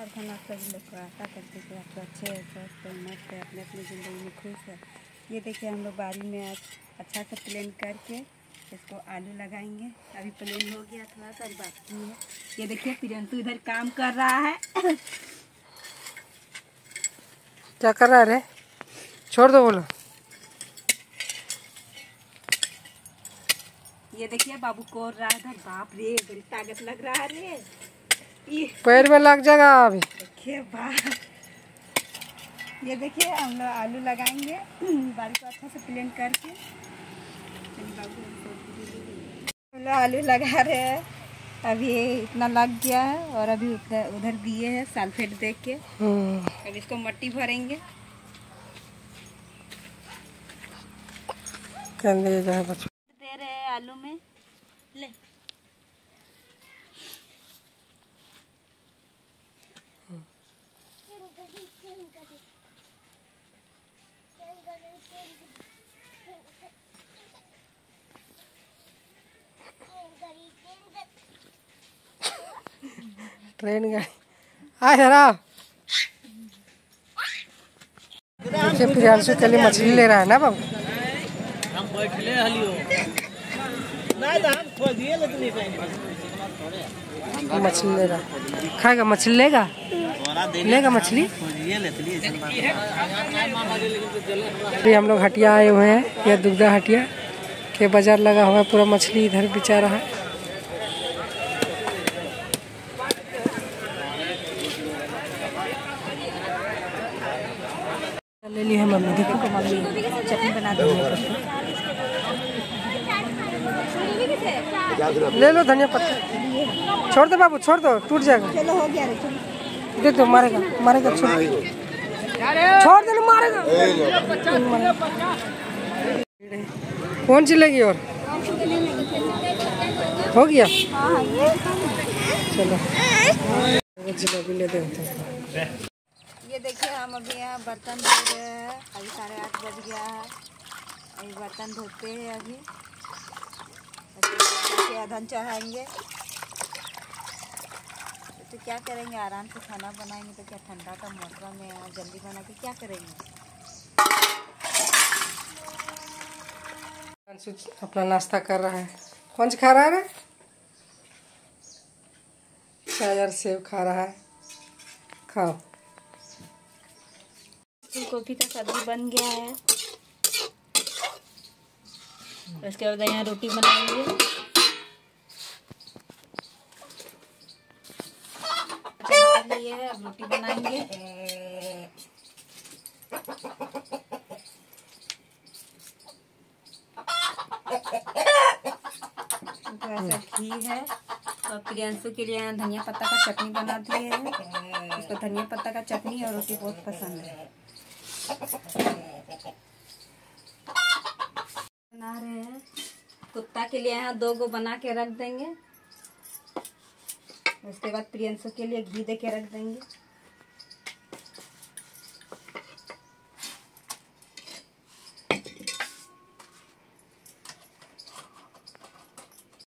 नमस्कार धन आप सभी लोग को आशा करते कि आप लोग अच्छे स्वस्थ हैं मस्त है अपने अपनी ज़िंदगी में खुश है। ये देखिए हम लोग बारी में आज अच्छा सा प्लेन करके इसको आलू लगाएँगे। अभी प्लेन हो गया थोड़ा सा बाकी है। ये देखिए प्रियंतु इधर काम कर रहा है। क्या कर रहा है छोड़ दो बोलो। ये देखिए बाबू कोर रहा है बाप रे बड़ी ताकत लग रहा है रे। पैर में लग जाएगा अभी। देखिए ये देखिए हम लोग आलू लगाएँगे। बारी को अच्छा से प्लेन करके। हम लोग आलू लगा रहे हैं। अभी इतना लग गया है और अभी उधर दिए हैं सल्फेट देख के। हम्म, अब इसको मट्टी भरेंगे। दे रहे हैं आलू में। ले। ट्रेन गाड़ी। आ जरा। देखिए मछली ले रहा है ना बाबू? हम बैठले हलियो मछली ले रहा खाएगा? मछली लेगा? लेगा मछली? अभी हम लोग हटिया आए हुए हैं यह दुग्धा हटिया। के बाज़ार लगा हुआ है, पूरा मछली इधर बिचा रहा है। ले ली है मम्मी। देखो मम्मी चटनी बना देंगे ले लो धनिया पत्ता। छोड़ दो बाबू छोड़ दो टूट जाएगा। चलो हो गया रे चलो दे दो मारेगा मारेगा छोड़। छोड़ दे मारेगा। कौन सी लगी और? हो गया। चलो। जलेबी ले दे। ये देखिए, हम अभी यहाँ बर्तन धो रहे हैं। अभी साढ़े आठ बज गया है। अभी बर्तन धोते हैं अभी। ऐसे अधन चढ़ाएँगे। तो क्या करेंगे? आराम से खाना बनाएँगे तो क्या ठंडा का मौसम है जल्दी बना के क्या करेंगे? अपना नाश्ता कर रहा है। कौन सा खा रहा है रे? चाय सेब खा रहा है। खाओ। फूल गोभी का सब्ज़ी बन गया है। उसके बाद यहाँ रोटी बनाएँगे। रोटी बनाएँगे। घी है। और प्रियांशु के लिए यहाँ धनिया पत्ता का चटनी बना दिए हैं। उसको धनिया पत्ता का चटनी और रोटी बहुत पसंद है। बना रहे हैं। कुत्ता के लिए यहाँ दो गो बना के रख देंगे। उसके बाद प्रियंशु के लिए घी दे के रख देंगे।